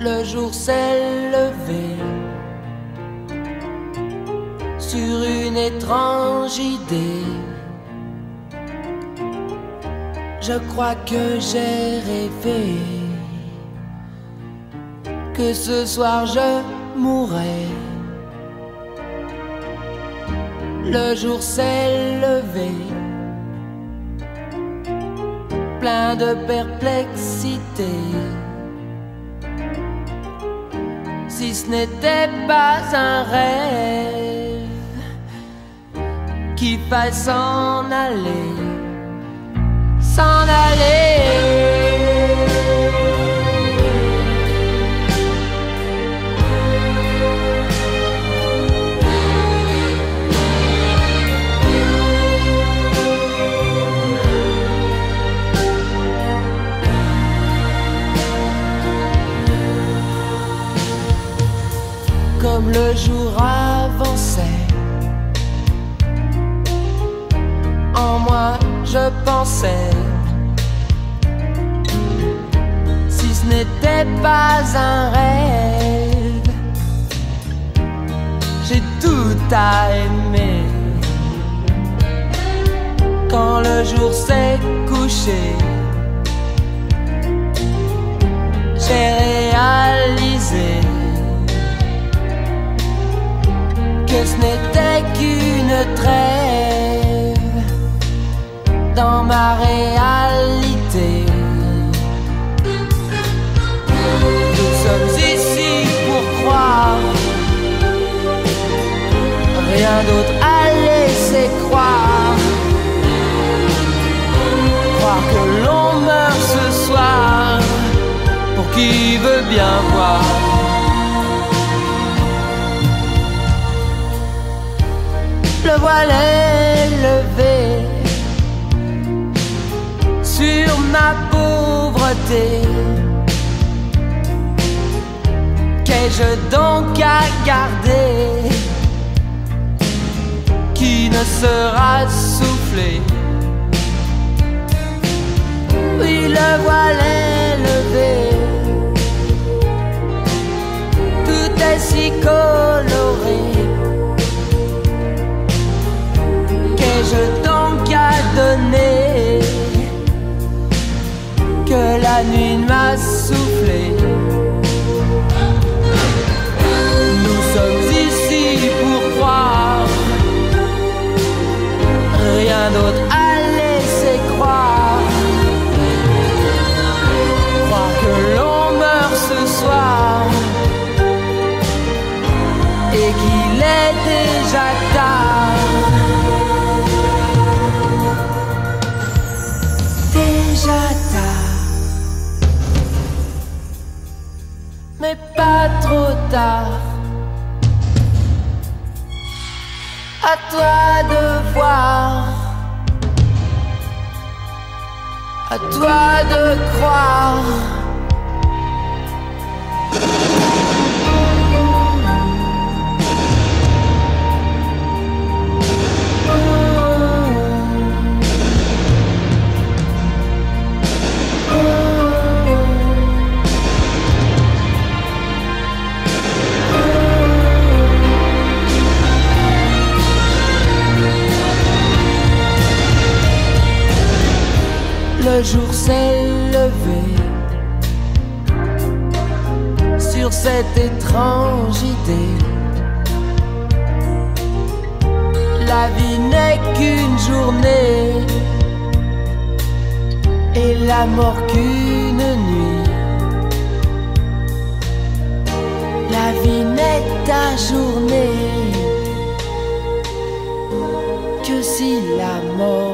le jour s'est levé sur une étrange idée. Je crois que j'ai rêvé que ce soir je mourrais. Le jour s'est levé, plein de perplexité. Si ce n'était pas un rêve qui faille s'en aller, s'en aller. Comme le jour avançait. En moi, je pensais, si ce n'était pas un rêve, j'ai tout à aimer. Quand le jour s'est couché, n'était qu'une trêve dans ma réalité. Nous sommes ici pour croire, rien d'autre à laisser croire. Croire que l'on meurt ce soir, pour qui veut bien voir. Le voile est levé sur ma pauvreté. Qu'ai-je donc à garder qui ne sera soufflé? Oui, le voile Qu'ai-je mais pas trop tard. À toi de voir, à toi de croire. jour s'est levé sur cette étrange idée. La vie n'est qu'une journée et la mort qu'une nuit. La vie n'est ta journée que si la mort.